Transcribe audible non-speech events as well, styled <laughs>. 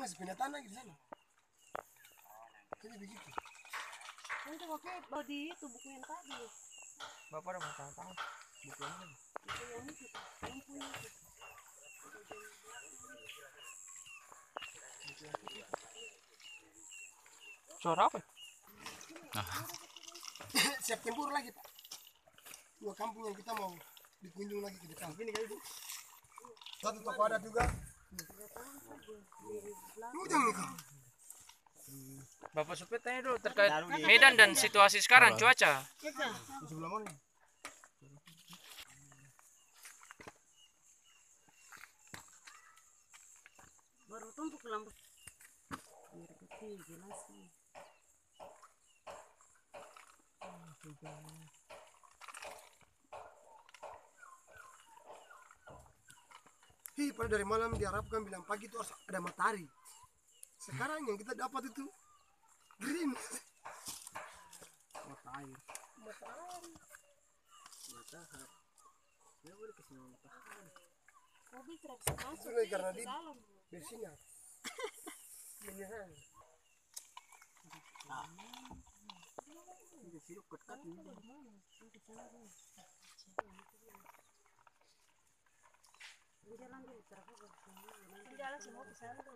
masih pindah tanah di sana. Jadi begitu. Kan itu pakai body itu buku yang tadi. Bapak udah mau tahu tahu. Buku ini. Yang itu tuh. Yang punya itu. Suara apa? <laughs> Siap tempur lagi pak. Dua kampung yang kita mau dikunjung lagi ke depan. Ini kali itu. Satu toko ada juga. Ujung nih kau. Bapak supir tanya dulu terkait Medan dan situasi sekarang cuaca. Di sebelah mana? Baru tumpuk lampu. Biar putih jelas Hi, pada dari malam diharapkan bilang pagi itu harus ada matahari. Sekarang yang kita dapat itu green. Matahari. Matahari. Matahari. Ya boleh ke sini matahari. Mobil tidak bisa masuk nih, karena di bersinar. Beneran. <laughs> Sirup ketat ini. Jalan dulu. Jalan semua ke sana.